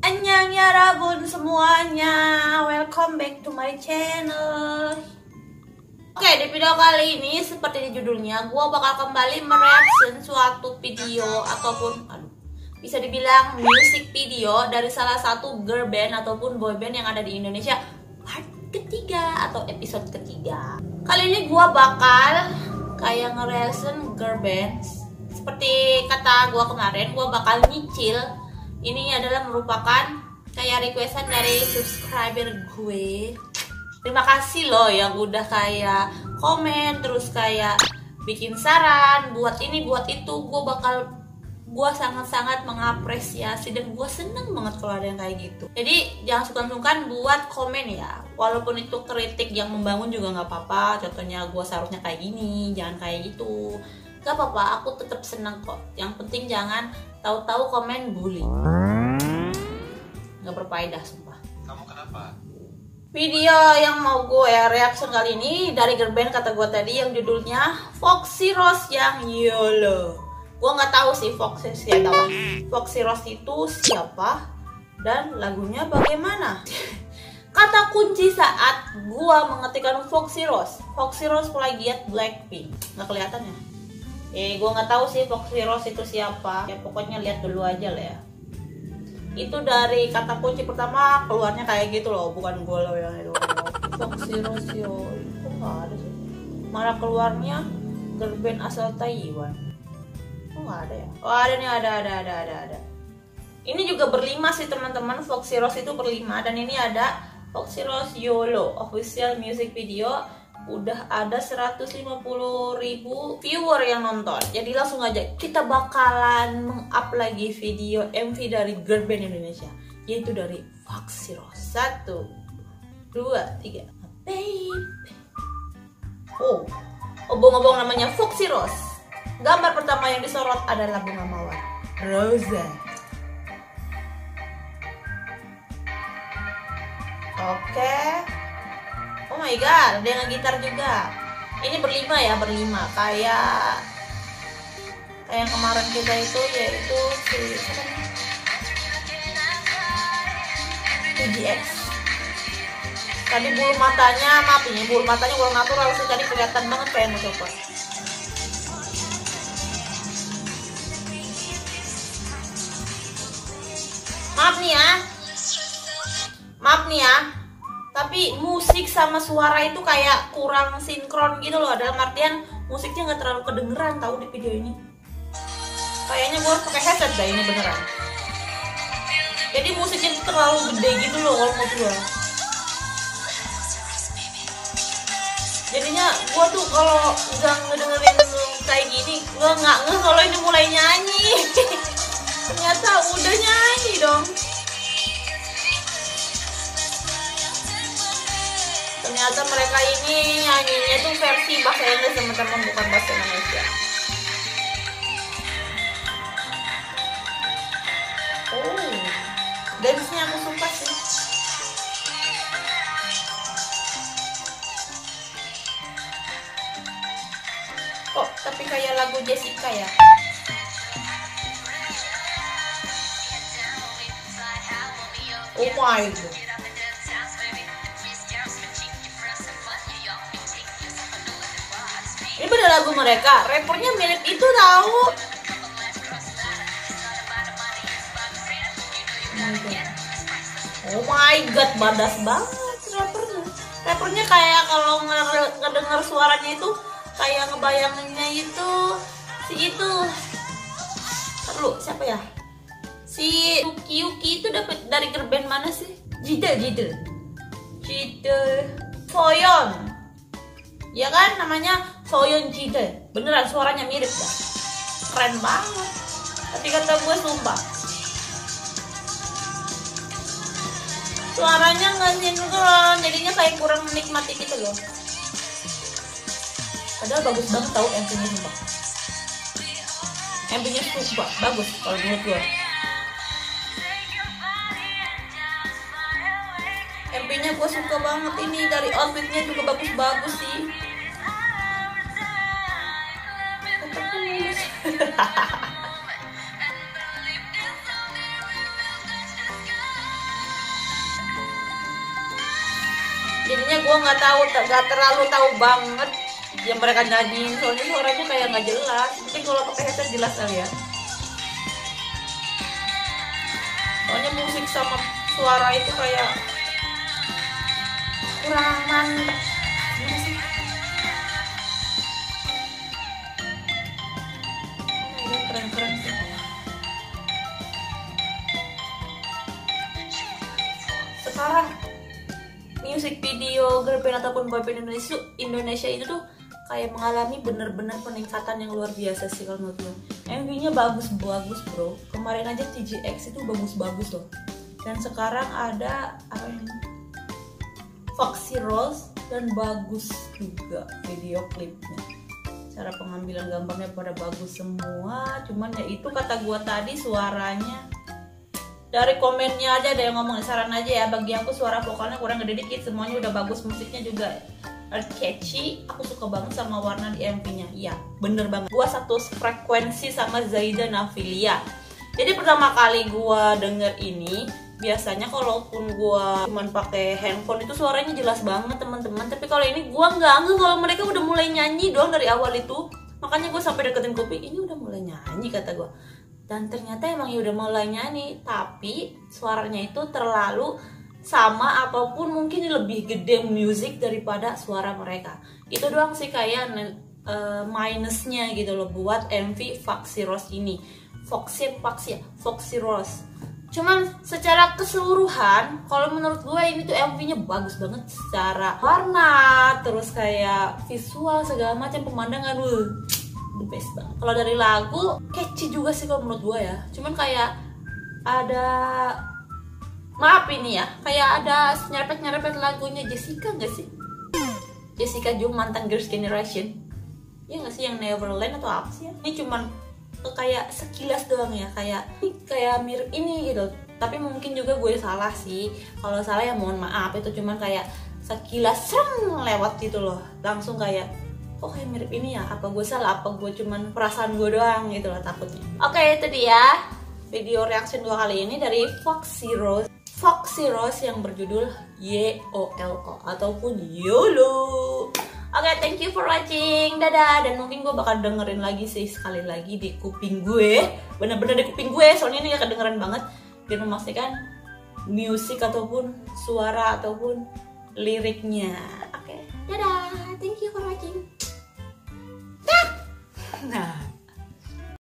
Annyeong ya rabun semuanya. Welcome back to my channel. Oke di video kali ini seperti di judulnya Gue bakal kembali mereaction suatu video Ataupun aduh, bisa dibilang music video Dari salah satu girl band ataupun boy band yang ada di Indonesia. Part ketiga atau episode ketiga. Kali ini gue bakal kayak ngereaction girl band Seperti kata gue kemarin Gue bakal nyicil. Ini adalah merupakan kayak requestan dari subscriber gue. Terima kasih loh yang udah kayak komen terus kayak bikin saran buat ini buat itu. Gue bakal gue sangat-sangat mengapresiasi dan gue seneng banget kalau ada yang kayak gitu. Jadi jangan sungkan-sungkan buat komen ya. Walaupun itu kritik yang membangun juga nggak apa-apa. Contohnya gue seharusnya kayak gini jangan kayak gitu Gak apa-apa, aku tetap seneng kok. Yang penting jangan tahu-tahu komen bully. Gak berfaedah sumpah. Kamu kenapa? Video yang mau gue ya reaction kali ini dari girl band kata gue tadi yang judulnya Foxy Rose yang YOLO. Gue nggak tahu sih Foxy siapa. Foxy Rose itu siapa dan lagunya bagaimana. Kata kunci saat gue mengetikkan Foxy Rose, Foxy Rose plagiat Blackpink. Nggak kelihatan ya? Eh, gue nggak tahu sih Foxy Rose itu siapa. Ya pokoknya lihat dulu aja lah ya. Itu dari kata kunci pertama keluarnya kayak gitu loh, bukan gue loh yang itu. Foxy Rose yo, itu nggak ada sih. Malah keluarnya girl band asal Taiwan. Oh nggak ada ya? Oh ada nih, ada, ada, ada, ada, ada. Ini juga berlima sih teman-teman. Foxy Rose itu berlima dan ini ada Foxy Rose YOLO official music video udah ada 150 ribu viewer yang nonton. Jadi langsung aja kita bakalan meng-up lagi video MV dari girl band Indonesia. Yaitu dari Rose satu dua tiga. Babe oh obong-obong namanya Foxy Rose gambar pertama yang disorot adalah bunga mawar. Rosa oke Oh my god, ada yang gitar juga. Ini berlima ya, berlima. Kayak kayak yang kemarin kita itu yaitu si? 2GX. Tadi bulu matanya, maaf ini bulu matanya bulu natural sih tadi kelihatan banget kayak mau. Maaf nih ya. Maaf nih ya tapi musik sama suara itu kayak kurang sinkron gitu loh. Dalam artian musiknya nggak terlalu kedengeran tahu di video ini. Kayaknya gue harus pakai headset dah ini beneran. Jadi musiknya itu terlalu gede gitu loh kalau mau gue jadinya gue tuh kalau nggak ngedengerin kayak gini gue nggak nge kalau ini mulai nyanyi. Ternyata udah ternyata mereka ini nyanyinya tuh versi bahasa Inggris teman-teman bukan bahasa Indonesia. Oh dance-nya aku suka sih. Kok tapi kayak lagu Jessica ya? Oh my god Ini bener lagu mereka, rappernya mirip itu tahu. Oh my god, badas banget rappernya. Rappernya kayak kalau ngedenger suaranya itu kayak ngebayanginnya itu si itu. Perlu siapa ya? Si Yuki Yuki itu dapat dari girl band mana sih? Jidel Jidel. Jidel Soyeon. Ya kan namanya Soyeon Jidel. Beneran suaranya mirip dah. Keren banget. Tapi kata gue sumpah. Suaranya nggak sinkron, jadinya kayak kurang menikmati gitu loh. Padahal bagus banget tau MV-nya sumpah. MV-nya sumpah bagus kalau menurut gue. MV-nya gue suka banget ini dari outfitnya juga bagus-bagus sih. Jadinya gue nggak tahu nggak terlalu tahu banget yang mereka nyanyiin. Soalnya suaranya kayak nggak jelas. Mungkin kalau pakai headset jelas kali ya. Soalnya musik sama suara itu kayak kurang mantep. Gimana music video girl band ataupun boy band Indonesia Indonesia itu tuh kayak mengalami bener-bener peningkatan yang luar biasa sih kalau menurut gue MV-nya bagus-bagus bro. Kemarin aja TGX itu bagus-bagus loh. Dan sekarang ada apa? Foxy Rose dan bagus juga video klipnya. Cara pengambilan gambarnya pada bagus semua. Cuman ya itu kata gua tadi suaranya dari komennya aja ada yang ngomong saran aja ya. Bagi aku suara vokalnya kurang gede dikit semuanya udah bagus musiknya juga catchy. Aku suka banget sama warna di MV-nya iya bener banget. Gua satu frekuensi sama Zaida Nafilia jadi pertama kali gua denger ini biasanya kalaupun gua cuman pakai handphone itu suaranya jelas banget teman-teman. Tapi kalau ini gua nggak nggak kalau mereka udah mulai nyanyi doang dari awal itu makanya gue sampai deketin kopi ini udah mulai nyanyi kata gua dan ternyata emang ya udah mulai nyanyi tapi suaranya itu terlalu sama ataupun mungkin lebih gede musik daripada suara mereka. Itu doang sih kayak uh, minusnya gitu loh buat MV Foxy Rose ini. Foxy Foxy Foxy Rose. Cuman secara keseluruhan kalau menurut gue ini tuh MV-nya bagus banget secara warna terus kayak visual segala macam pemandangan uh, the best banget. Kalau dari lagu catchy juga sih kalau menurut gue ya. Cuman kayak ada maaf ini ya kayak ada nyerepet nyerepet lagunya Jessica gak sih? Jessica Jung mantan Girls Generation. Ya gak sih yang Neverland atau apa sih ya? Ini cuman kayak sekilas doang ya kayak kayak mirip ini gitu. Tapi mungkin juga gue salah sih. Kalau salah ya mohon maaf itu cuman kayak sekilas serem lewat gitu loh. Langsung kayak oh kayak mirip ini ya apa gue salah apa gue cuman perasaan gue doang gitu loh takutnya oke itu dia video reaction dua kali ini dari Foxy Rose Foxy Rose yang berjudul YOLO ataupun YOLO Oke, okay, thank you for watching. Dadah. Dan mungkin gue bakal dengerin lagi sih sekali lagi di kuping gue. Bener-bener di kuping gue. Soalnya ini gak kedengeran banget. Biar memastikan musik ataupun suara ataupun liriknya. Oke, okay. dadah. Thank you for watching. 是的。